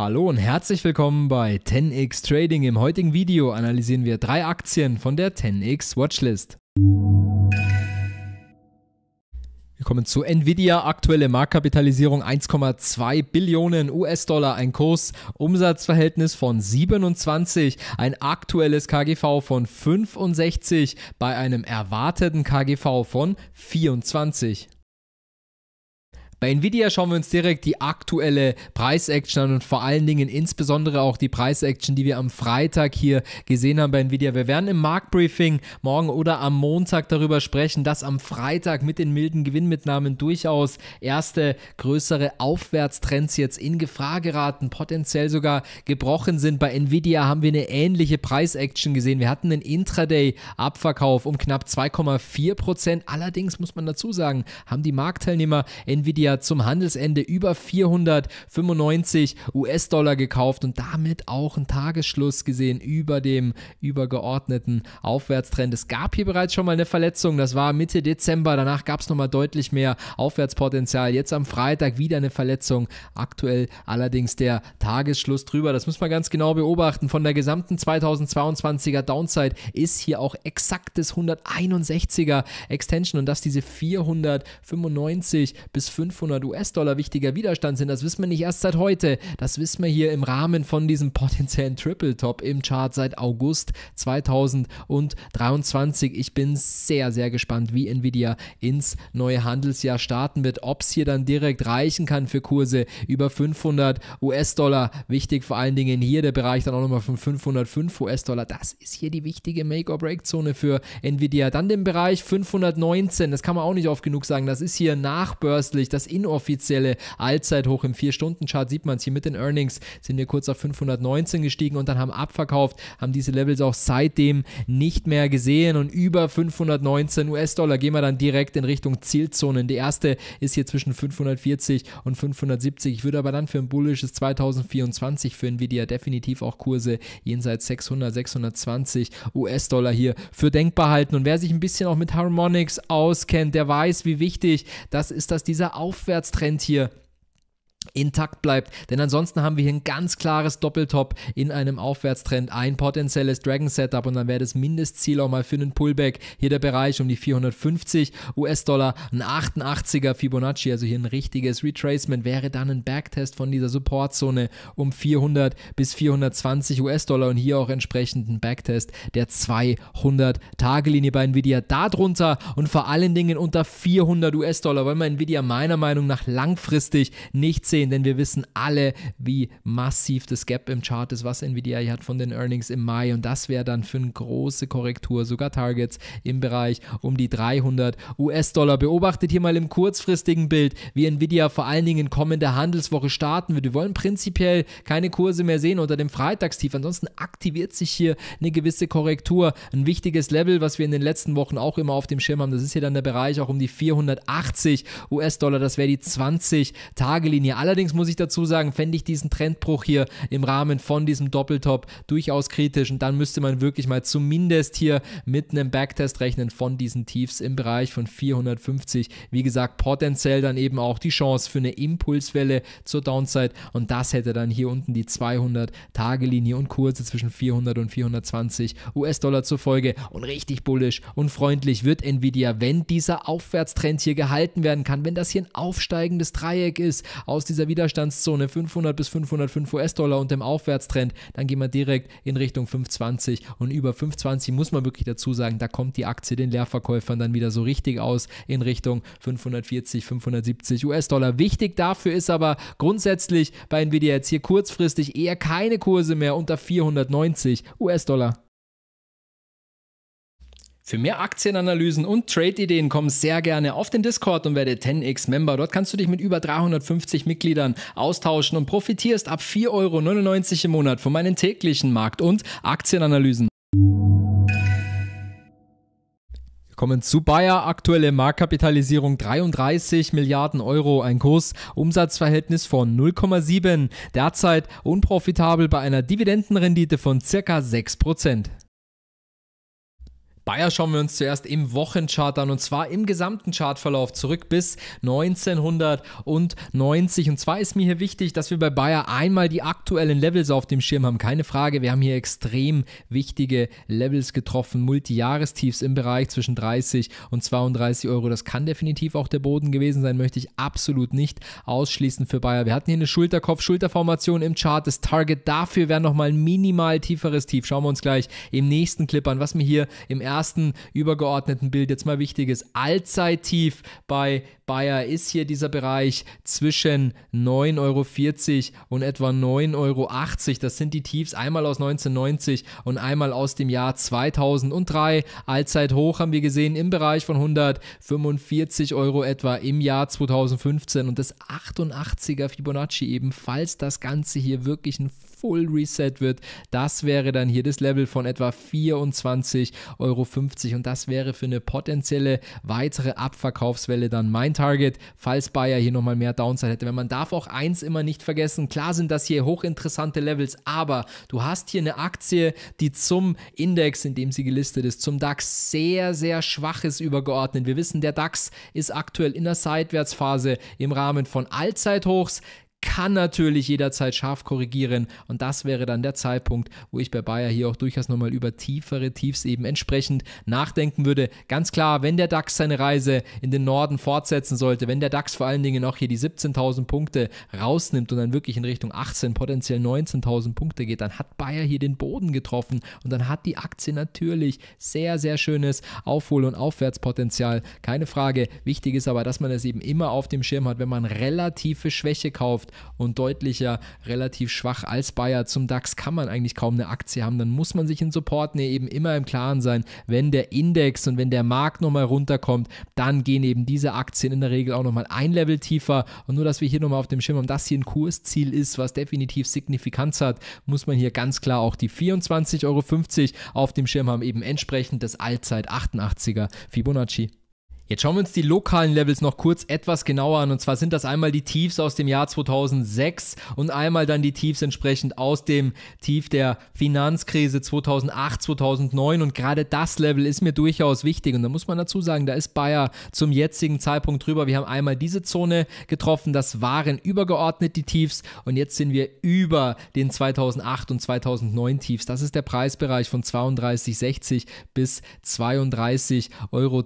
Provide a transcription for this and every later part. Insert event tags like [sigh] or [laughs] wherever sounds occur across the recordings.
Hallo und herzlich willkommen bei 10x Trading. Im heutigen Video analysieren wir drei Aktien von der 10x Watchlist. Wir kommen zu Nvidia, aktuelle Marktkapitalisierung 1,2 Billionen US-Dollar, ein Kurs, Umsatzverhältnis von 27, ein aktuelles KGV von 65 bei einem erwarteten KGV von 24. Bei Nvidia schauen wir uns direkt die aktuelle Preisaction an und vor allen Dingen insbesondere auch die Preisaction, die wir am Freitag hier gesehen haben bei Nvidia. Wir werden im Marktbriefing morgen oder am Montag darüber sprechen, dass am Freitag mit den milden Gewinnmitnahmen durchaus erste größere Aufwärtstrends jetzt in Gefahr geraten, potenziell sogar gebrochen sind. Bei Nvidia haben wir eine ähnliche Preisaction gesehen. Wir hatten einen Intraday-Abverkauf um knapp 2,4 Prozent. Allerdings muss man dazu sagen, haben die Marktteilnehmer Nvidia Nvidia zum Handelsende über 495 US-Dollar gekauft und damit auch einen Tagesschluss gesehen über dem übergeordneten Aufwärtstrend. Es gab hier bereits schon mal eine Verletzung, das war Mitte Dezember, danach gab es nochmal deutlich mehr Aufwärtspotenzial. Jetzt am Freitag wieder eine Verletzung, aktuell allerdings der Tagesschluss drüber. Das muss man ganz genau beobachten. Von der gesamten 2022er Downside ist hier auch exaktes 161er Extension und dass diese 495 bis 500 500 US-Dollar wichtiger Widerstand sind. Das wissen wir nicht erst seit heute. Das wissen wir hier im Rahmen von diesem [laughs] potenziellen Triple Top im Chart seit August 2023. Ich bin sehr, sehr gespannt, wie Nvidia ins neue Handelsjahr starten wird. Ob es hier dann direkt reichen kann für Kurse über 500 US-Dollar. Wichtig vor allen Dingen hier der Bereich dann auch nochmal von 505 US-Dollar. Das ist hier die wichtige Make-or-Break-Zone für Nvidia. Dann den Bereich 519. Das kann man auch nicht oft genug sagen. Das ist hier nachbörslich. Das inoffizielle Allzeithoch im 4-Stunden-Chart sieht man es hier mit den Earnings, sind wir kurz auf 519 gestiegen und dann haben abverkauft, haben diese Levels auch seitdem nicht mehr gesehen und über 519 US-Dollar gehen wir dann direkt in Richtung Zielzonen. Die erste ist hier zwischen 540 und 570. Ich würde aber dann für ein bullisches 2024 für Nvidia definitiv auch Kurse jenseits 600, 620 US-Dollar hier für denkbar halten. Und wer sich ein bisschen auch mit Harmonics auskennt, der weiß, wie wichtig das ist, dass dieser Auf Aufwärtstrend hier intakt bleibt. Denn ansonsten haben wir hier ein ganz klares Doppeltop in einem Aufwärtstrend, ein potenzielles Dragon Setup und dann wäre das Mindestziel auch mal für einen Pullback hier der Bereich um die 450 US-Dollar, ein 88er Fibonacci, also hier ein richtiges Retracement, wäre dann ein Backtest von dieser Supportzone um 400 bis 420 US-Dollar und hier auch entsprechend ein Backtest der 200-Tage-Linie bei Nvidia. Darunter und vor allen Dingen unter 400 US-Dollar wollen wir Nvidia meiner Meinung nach langfristig nicht sehen sehen, denn wir wissen alle, wie massiv das Gap im Chart ist, was Nvidia hier hat von den Earnings im Mai und das wäre dann für eine große Korrektur, sogar Targets im Bereich um die 300 US-Dollar. Beobachtet hier mal im kurzfristigen Bild, wie Nvidia vor allen Dingen in kommender Handelswoche starten wird. Wir wollen prinzipiell keine Kurse mehr sehen unter dem Freitagstief, ansonsten aktiviert sich hier eine gewisse Korrektur. Ein wichtiges Level, was wir in den letzten Wochen auch immer auf dem Schirm haben, das ist hier dann der Bereich auch um die 480 US-Dollar, das wäre die 20-Tage-Linie. Allerdings muss ich dazu sagen, fände ich diesen Trendbruch hier im Rahmen von diesem Doppeltop durchaus kritisch. Und dann müsste man wirklich mal zumindest hier mit einem Backtest rechnen von diesen Tiefs im Bereich von 450. Wie gesagt, potenziell dann eben auch die Chance für eine Impulswelle zur Downside. Und das hätte dann hier unten die 200-Tage-Linie und Kurse zwischen 400 und 420 US-Dollar zur Folge. Und richtig bullisch und freundlich wird Nvidia, wenn dieser Aufwärtstrend hier gehalten werden kann, wenn das hier ein aufsteigendes Dreieck ist aus dieser Widerstandszone 500 bis 505 US-Dollar und dem Aufwärtstrend, dann gehen wir direkt in Richtung 520 und über 520 muss man wirklich dazu sagen, da kommt die Aktie den Leerverkäufern dann wieder so richtig aus in Richtung 540, 570 US-Dollar. Wichtig dafür ist aber grundsätzlich bei Nvidia jetzt hier kurzfristig eher keine Kurse mehr unter 490 US-Dollar. Für mehr Aktienanalysen und Trade-Ideen komm sehr gerne auf den Discord und werde 10x-Member. Dort kannst du dich mit über 350 Mitgliedern austauschen und profitierst ab 4,99 Euro im Monat von meinen täglichen Markt- und Aktienanalysen. Wir kommen zu Bayer. Aktuelle Marktkapitalisierung 33 Milliarden Euro. Ein Kurs, Umsatzverhältnis von 0,7. Derzeit unprofitabel bei einer Dividendenrendite von circa 6 Prozent. Bayer schauen wir uns zuerst im Wochenchart an und zwar im gesamten Chartverlauf zurück bis 1990. Und zwar ist mir hier wichtig, dass wir bei Bayer einmal die aktuellen Levels auf dem Schirm haben. Keine Frage, wir haben hier extrem wichtige Levels getroffen. Multijahrestiefs im Bereich zwischen 30 und 32 Euro. Das kann definitiv auch der Boden gewesen sein, möchte ich absolut nicht ausschließen für Bayer. Wir hatten hier eine Schulterkopf-Schulterformation im Chart. Das Target dafür wäre nochmal ein minimal tieferes Tief. Schauen wir uns gleich im nächsten Clip an, was mir hier im ersten ersten übergeordneten Bild jetzt mal wichtig ist. Allzeittief bei Bayer ist hier dieser Bereich zwischen 9,40 Euro und etwa 9,80 Euro. Das sind die Tiefs einmal aus 1990 und einmal aus dem Jahr 2003. Allzeithoch haben wir gesehen im Bereich von 145 Euro etwa im Jahr 2015 und das 88er Fibonacci eben, falls das Ganze hier wirklich ein Full Reset wird. Das wäre dann hier das Level von etwa 24,50 Euro und das wäre für eine potenzielle weitere Abverkaufswelle dann mein Target, falls Bayer hier nochmal mehr Downside hätte. Wenn man darf auch eins immer nicht vergessen, klar sind das hier hochinteressante Levels, aber du hast hier eine Aktie, die zum Index, in dem sie gelistet ist, zum DAX sehr, sehr schwach ist übergeordnet. Wir wissen, der DAX ist aktuell in der Seitwärtsphase im Rahmen von Allzeithochs kann natürlich jederzeit scharf korrigieren und das wäre dann der Zeitpunkt, wo ich bei Bayer hier auch durchaus nochmal über tiefere Tiefs eben entsprechend nachdenken würde. Ganz klar, wenn der DAX seine Reise in den Norden fortsetzen sollte, wenn der DAX vor allen Dingen auch hier die 17.000 Punkte rausnimmt und dann wirklich in Richtung 18, potenziell 19.000 Punkte geht, dann hat Bayer hier den Boden getroffen und dann hat die Aktie natürlich sehr, sehr schönes Aufhol- und Aufwärtspotenzial. Keine Frage. Wichtig ist aber, dass man es eben immer auf dem Schirm hat, wenn man relative Schwäche kauft gekauft und deutlicher relativ schwach als Bayer zum DAX kann man eigentlich kaum eine Aktie haben. Dann muss man sich in Supportnähe eben immer im Klaren sein, wenn der Index und wenn der Markt nochmal runterkommt, dann gehen eben diese Aktien in der Regel auch nochmal ein Level tiefer. Und nur, dass wir hier nochmal auf dem Schirm haben, dass hier ein Kursziel ist, was definitiv Signifikanz hat, muss man hier ganz klar auch die 24,50 Euro auf dem Schirm haben, eben entsprechend des Allzeit 88er Fibonacci. Jetzt schauen wir uns die lokalen Levels noch kurz etwas genauer an. Und zwar sind das einmal die Tiefs aus dem Jahr 2006 und einmal dann die Tiefs entsprechend aus dem Tief der Finanzkrise 2008, 2009. Und gerade das Level ist mir durchaus wichtig. Und da muss man dazu sagen, da ist Bayer zum jetzigen Zeitpunkt drüber. Wir haben einmal diese Zone getroffen. Das waren übergeordnet die Tiefs. Und jetzt sind wir über den 2008 und 2009 Tiefs. Das ist der Preisbereich von 32,60 bis 32,20 Euro.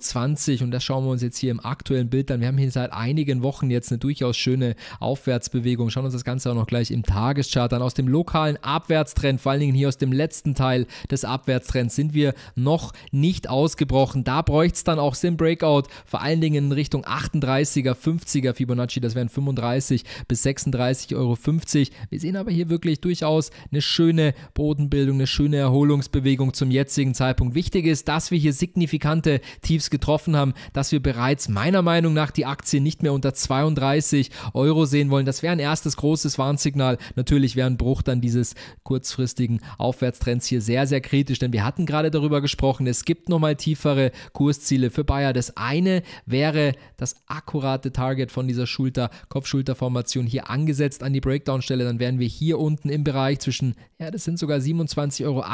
Und das schauen wir uns jetzt hier im aktuellen Bild an. Wir haben hier seit einigen Wochen jetzt eine durchaus schöne Aufwärtsbewegung. Schauen uns das Ganze auch noch gleich im Tageschart an. Aus dem lokalen Abwärtstrend, vor allen Dingen hier aus dem letzten Teil des Abwärtstrends, sind wir noch nicht ausgebrochen. Da bräuchte es dann auch Sim Breakout, vor allen Dingen in Richtung 38er, 50er Fibonacci. Das wären 35 bis 36,50 Euro. Wir sehen aber hier wirklich durchaus eine schöne Bodenbildung, eine schöne Erholungsbewegung zum jetzigen Zeitpunkt. Wichtig ist, dass wir hier signifikante Tiefs getroffen haben, dass dass wir bereits meiner Meinung nach die Aktie nicht mehr unter 32 Euro sehen wollen. Das wäre ein erstes großes Warnsignal. Natürlich wäre ein Bruch dann dieses kurzfristigen Aufwärtstrends hier sehr, sehr kritisch, denn wir hatten gerade darüber gesprochen, es gibt nochmal tiefere Kursziele für Bayer. Das eine wäre das akkurate Target von dieser Schulter, Kopf-Schulter-Formation hier angesetzt an die Breakdown-Stelle. Dann wären wir hier unten im Bereich zwischen, ja, das sind sogar 27,80 Euro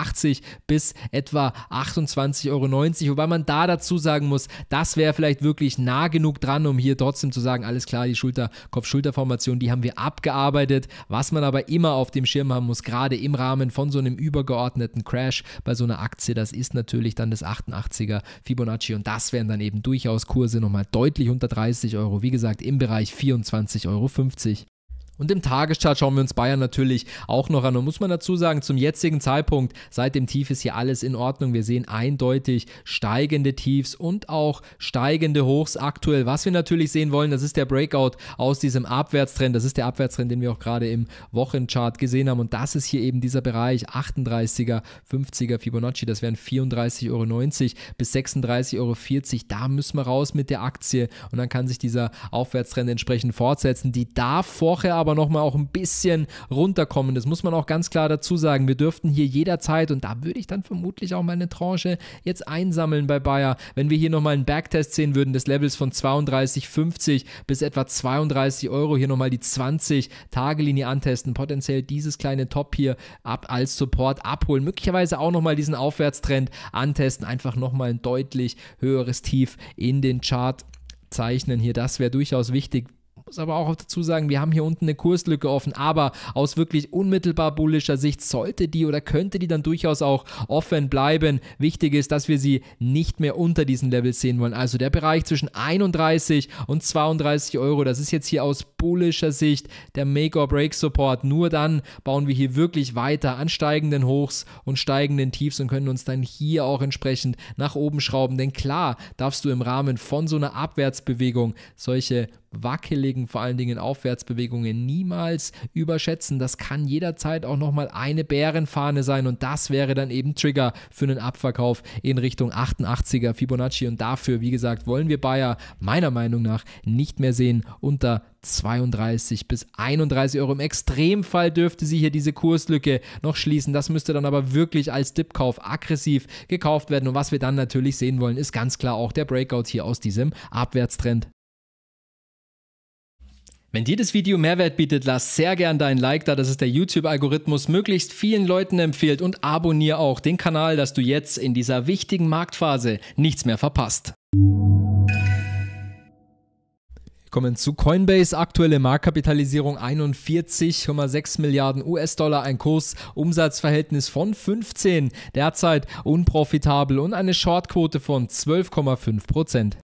bis etwa 28,90 Euro. Wobei man da dazu sagen muss, das wäre vielleicht wirklich nah genug dran, um hier trotzdem zu sagen, alles klar, die Schulter, Kopf-Schulter-Formation, die haben wir abgearbeitet. Was man aber immer auf dem Schirm haben muss, gerade im Rahmen von so einem übergeordneten Crash bei so einer Aktie, das ist natürlich dann das 88er Fibonacci und das wären dann eben durchaus Kurse nochmal deutlich unter 30 Euro. Wie gesagt, im Bereich 24,50 Euro. Und im Tageschart schauen wir uns Bayern natürlich auch noch an. Und muss man dazu sagen, zum jetzigen Zeitpunkt, seit dem Tief ist hier alles in Ordnung. Wir sehen eindeutig steigende Tiefs und auch steigende Hochs aktuell. Was wir natürlich sehen wollen, das ist der Breakout aus diesem Abwärtstrend. Das ist der Abwärtstrend, den wir auch gerade im Wochenchart gesehen haben. Und das ist hier eben dieser Bereich 38er, 50er Fibonacci. Das wären 34,90 Euro bis 36,40 Euro. Da müssen wir raus mit der Aktie. Und dann kann sich dieser Aufwärtstrend entsprechend fortsetzen. Die darf vorher aber aber nochmal auch ein bisschen runterkommen. Das muss man auch ganz klar dazu sagen. Wir dürften hier jederzeit, und da würde ich dann vermutlich auch mal eine Tranche jetzt einsammeln bei Bayer, wenn wir hier nochmal einen Backtest sehen würden des Levels von 32,50 bis etwa 32 Euro, hier nochmal die 20-Tage-Linie antesten, potenziell dieses kleine Top hier ab als Support abholen, möglicherweise auch nochmal diesen Aufwärtstrend antesten, einfach nochmal ein deutlich höheres Tief in den Chart zeichnen hier. Das wäre durchaus wichtig muss aber auch dazu sagen, wir haben hier unten eine Kurslücke offen, aber aus wirklich unmittelbar bullischer Sicht sollte die oder könnte die dann durchaus auch offen bleiben. Wichtig ist, dass wir sie nicht mehr unter diesen Levels sehen wollen. Also der Bereich zwischen 31 und 32 Euro, das ist jetzt hier aus bullischer Sicht der Make-or-Break-Support. Nur dann bauen wir hier wirklich weiter an steigenden Hochs und steigenden Tiefs und können uns dann hier auch entsprechend nach oben schrauben. Denn klar darfst du im Rahmen von so einer Abwärtsbewegung solche wackeligen, vor allen Dingen Aufwärtsbewegungen niemals überschätzen. Das kann jederzeit auch nochmal eine Bärenfahne sein und das wäre dann eben Trigger für einen Abverkauf in Richtung 88er Fibonacci und dafür, wie gesagt, wollen wir Bayer meiner Meinung nach nicht mehr sehen unter 32 bis 31 Euro. Im Extremfall dürfte sie hier diese Kurslücke noch schließen. Das müsste dann aber wirklich als Dipkauf aggressiv gekauft werden. Und was wir dann natürlich sehen wollen, ist ganz klar auch der Breakout hier aus diesem Abwärtstrend. Wenn dir das Video Mehrwert bietet, lass sehr gern dein Like da, dass es der YouTube-Algorithmus möglichst vielen Leuten empfiehlt und abonniere auch den Kanal, dass du jetzt in dieser wichtigen Marktphase nichts mehr verpasst. Kommen zu Coinbase, aktuelle Marktkapitalisierung 41,6 Milliarden US-Dollar, ein Kurs-Umsatzverhältnis von 15, derzeit unprofitabel und eine Shortquote von 12,5 Prozent.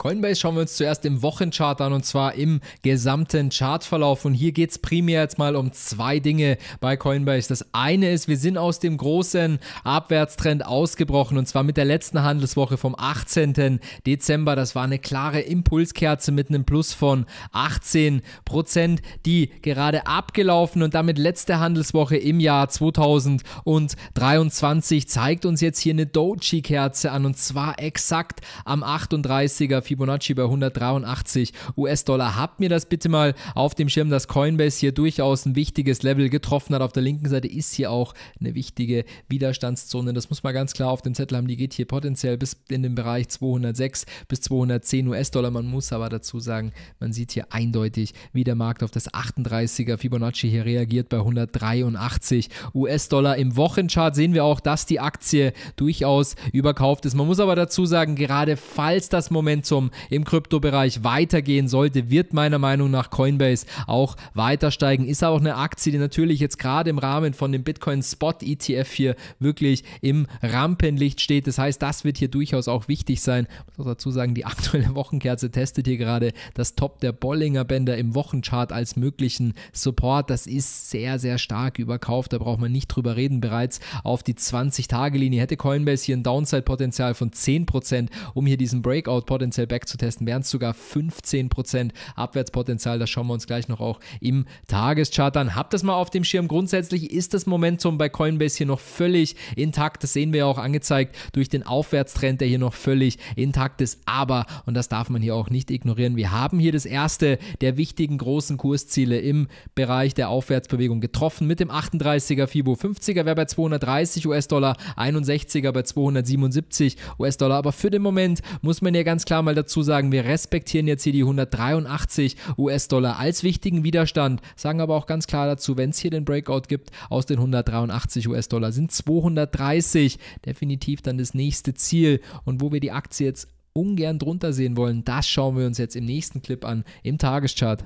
Coinbase schauen wir uns zuerst im Wochenchart an und zwar im gesamten Chartverlauf. Und hier geht es primär jetzt mal um zwei Dinge bei Coinbase. Das eine ist, wir sind aus dem großen Abwärtstrend ausgebrochen und zwar mit der letzten Handelswoche vom 18. Dezember. Das war eine klare Impulskerze mit einem Plus von 18 Prozent, die gerade abgelaufen und damit letzte Handelswoche im Jahr 2023 zeigt uns jetzt hier eine Doji-Kerze an und zwar exakt am 38er Fibonacci bei 183 US-Dollar. Habt mir das bitte mal auf dem Schirm, dass Coinbase hier durchaus ein wichtiges Level getroffen hat. Auf der linken Seite ist hier auch eine wichtige Widerstandszone. Das muss man ganz klar auf dem Zettel haben. Die geht hier potenziell bis in den Bereich 206 bis 210 US-Dollar. Man muss aber dazu sagen, man sieht hier eindeutig, wie der Markt auf das 38er Fibonacci hier reagiert bei 183 US-Dollar. Im Wochenchart sehen wir auch, dass die Aktie durchaus überkauft ist. Man muss aber dazu sagen, gerade falls das Momentum Momentum im Kryptobereich weitergehen sollte, wird meiner Meinung nach Coinbase auch weiter steigen. Ist auch eine Aktie, die natürlich jetzt gerade im Rahmen von dem Bitcoin Spot ETF hier wirklich im Rampenlicht steht. Das heißt, das wird hier durchaus auch wichtig sein. Ich muss dazu sagen, die aktuelle Wochenkerze testet hier gerade das Top der Bollinger Bänder im Wochenchart als möglichen Support. Das ist sehr, sehr stark überkauft. Da braucht man nicht drüber reden. Bereits auf die 20-Tage-Linie hätte Coinbase hier ein Downside-Potenzial von 10%, um hier diesen Breakout-Potenzial Back zu testen, wären es sogar 15% Abwärtspotenzial. Das schauen wir uns gleich noch auch im Tageschart an. Habt das mal auf dem Schirm. Grundsätzlich ist das Momentum bei Coinbase hier noch völlig intakt. Das sehen wir ja auch angezeigt durch den Aufwärtstrend, der hier noch völlig intakt ist. Aber, und das darf man hier auch nicht ignorieren, wir haben hier das erste der wichtigen großen Kursziele im Bereich der Aufwärtsbewegung getroffen mit dem 38er Fibo. 50er wäre bei 230 US-Dollar, 61er bei 277 US-Dollar. Aber für den Moment muss man ja ganz klar mal dazu sagen, wir respektieren jetzt hier die 183 US-Dollar als wichtigen Widerstand, sagen aber auch ganz klar dazu, wenn es hier den Breakout gibt aus den 183 US-Dollar, sind 230 definitiv dann das nächste Ziel und wo wir die Aktie jetzt ungern drunter sehen wollen, das schauen wir uns jetzt im nächsten Clip an, im Tageschart.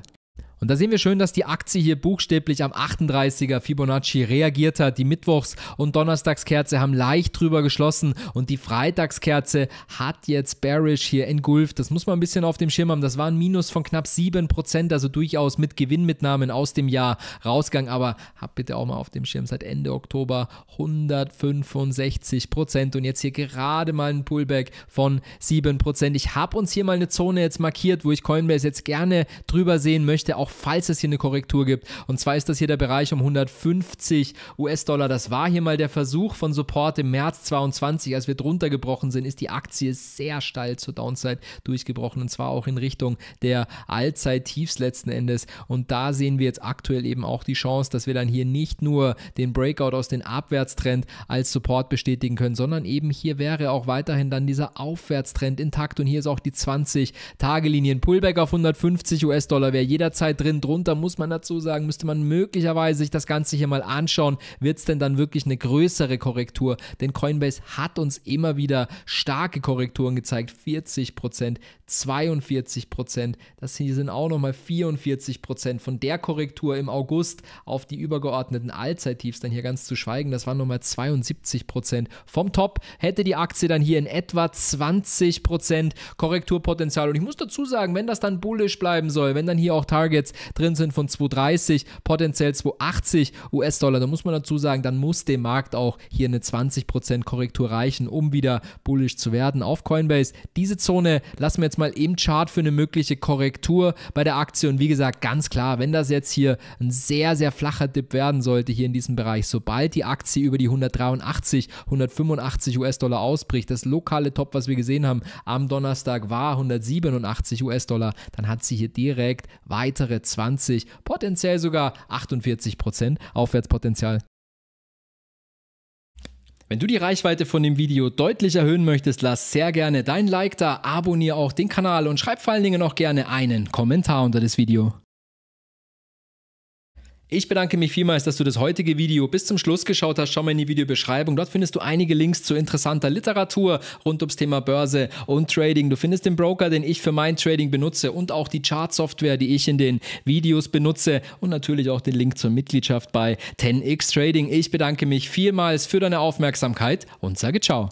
Und da sehen wir schön, dass die Aktie hier buchstäblich am 38er Fibonacci reagiert hat. Die Mittwochs- und Donnerstagskerze haben leicht drüber geschlossen und die Freitagskerze hat jetzt bearish hier engulft. Das muss man ein bisschen auf dem Schirm haben. Das war ein Minus von knapp 7%, also durchaus mit Gewinnmitnahmen aus dem Jahr rausgegangen. Aber habt bitte auch mal auf dem Schirm seit Ende Oktober 165% und jetzt hier gerade mal ein Pullback von 7%. Ich habe uns hier mal eine Zone jetzt markiert, wo ich Coinbase jetzt gerne drüber sehen möchte auch falls es hier eine Korrektur gibt. Und zwar ist das hier der Bereich um 150 US-Dollar. Das war hier mal der Versuch von Support im März 22, als wir drunter gebrochen sind, ist die Aktie sehr steil zur Downside durchgebrochen und zwar auch in Richtung der Allzeit-Tiefs letzten Endes. Und da sehen wir jetzt aktuell eben auch die Chance, dass wir dann hier nicht nur den Breakout aus dem Abwärtstrend als Support bestätigen können, sondern eben hier wäre auch weiterhin dann dieser Aufwärtstrend intakt und hier ist auch die 20-Tage-Linien. Pullback auf 150 US-Dollar wäre jederzeit drin. Drunter muss man dazu sagen, müsste man möglicherweise sich das Ganze hier mal anschauen. Wird es denn dann wirklich eine größere Korrektur? Denn Coinbase hat uns immer wieder starke Korrekturen gezeigt. 40 Prozent, 42 Prozent. Das hier sind auch nochmal 44 Prozent von der Korrektur im August auf die übergeordneten Allzeittiefs dann hier ganz zu schweigen. Das waren nochmal 72 Prozent. Vom Top hätte die Aktie dann hier in etwa 20 Prozent Korrekturpotenzial. Und ich muss dazu sagen, wenn das dann bullish bleiben soll, wenn dann hier auch Targets drin sind von 230, potenziell 280 US-Dollar, dann muss man dazu sagen, dann muss dem Markt auch hier eine 20 Prozent Korrektur reichen, um wieder bullish zu werden auf Coinbase. Diese Zone lassen wir jetzt mal im Chart für eine mögliche Korrektur bei der Aktie. Und wie gesagt, ganz klar, wenn das jetzt hier ein sehr, sehr flacher Dip werden sollte hier in diesem Bereich, sobald die Aktie über die 183, 185 US-Dollar ausbricht, das lokale Top, was wir gesehen haben am Donnerstag war 187 US-Dollar, dann hat sie hier direkt weitere 20, potenziell sogar 48 Prozent Aufwärtspotenzial. Wenn du die Reichweite von dem Video deutlich erhöhen möchtest, lass sehr gerne dein Like da, abonniere auch den Kanal und schreib vor allen Dingen auch gerne einen Kommentar unter das Video. Ich bedanke mich vielmals, dass du das heutige Video bis zum Schluss geschaut hast. Schau mal in die Videobeschreibung. Dort findest du einige Links zu interessanter Literatur rund ums Thema Börse und Trading. Du findest den Broker, den ich für mein Trading benutze und auch die Chart-Software, die ich in den Videos benutze und natürlich auch den Link zur Mitgliedschaft bei 10x Trading. Ich bedanke mich vielmals für deine Aufmerksamkeit und sage ciao.